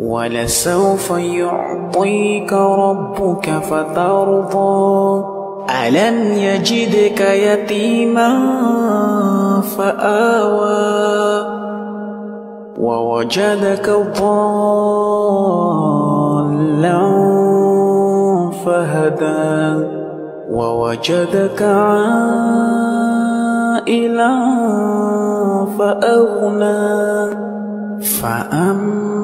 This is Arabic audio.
ولسوف يعطيك ربك فترضى. ألم يجدك يتيما فآوى. ووجدك ضالا فهدى. ووجدك عائلا فأغنى. فأما